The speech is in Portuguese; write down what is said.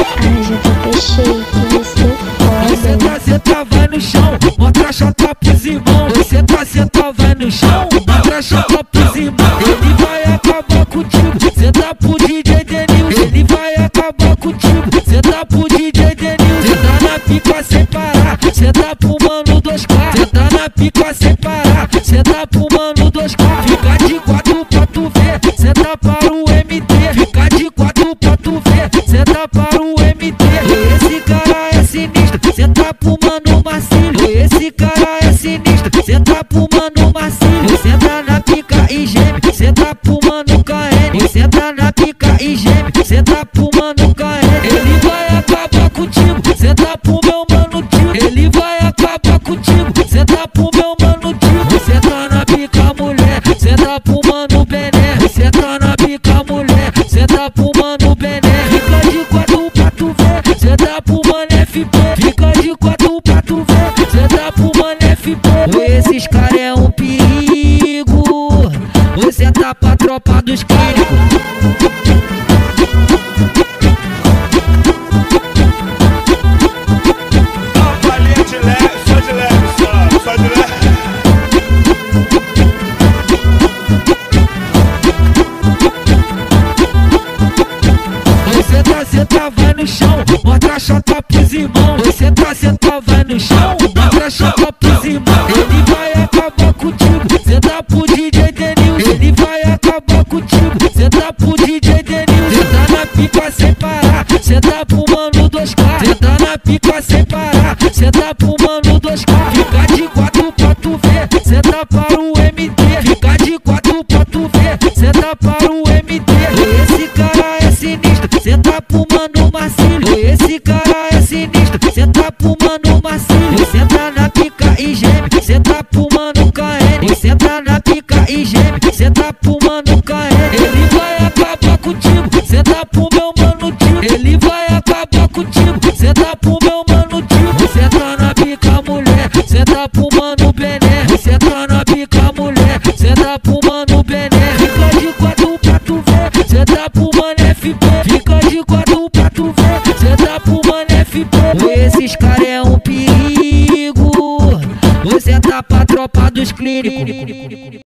Shake, você Você foda. tá, vai no chão, mostra chata pros irmãos. Você tá, senta, vai no chão, mostra chata pros irmãos. Ele vai acabar contigo, cê tá pro DJ Denil. Ele vai acabar contigo, cê tá pro DJ Denil. Cê tá na pica sem parar, cê tá pro mano 2K. Cê tá na pica sem parar, cê tá pro mano 2K. Fica de quatro pra tu ver, cê tá para o MT. Fica de quatro pra tu ver, cê tá para o. Esse cara é sinistro, cê tá pro mano Marcílio. Esse cara é sinistro, cê tá pro mano Marcílio. Cê tá na pica e geme, cê tá pro mano KN. Cê tá na pica e geme, cê tá pro mano KN. Ele vai acabar contigo, cê tá pro meu você tá pra tropa dos palhinha de leve. Você tá, vai no chão, mostra a chata pros irmãos. Você tá, vai no chão, mostra a chata pros irmãos. Ele vai acabar contigo, cê tá pro pica sem parar, cê tá pro mano 2K. Cê tá na pica sem parar, cê tá pro mano 2K. Fica de quatro pra tu ver, cê tá para o MT. Fica de quatro pra tu ver, cê tá para o MT. Esse cara é sinistro, cê tá mano Marcílio. Esse cara é sinistro, cê tá pro mano Marcílio. Cê tá na pica e geme, cê tá mano KN. Cê tá na pica e geme, cê tá mano KN. Tá pro meu mano tio. Ele vai acabar contigo, tá pro meu mano tio. Tá na pica mulher, tá pro mano Bené. Tá na pica mulher, tá pro mano Bené. Fica de quatro pra tu ver, tá pro mano FP. Fica de quatro pra tu ver, tá pro mano FP. Esses caras é um perigo, você tá pra tropa dos clínicos.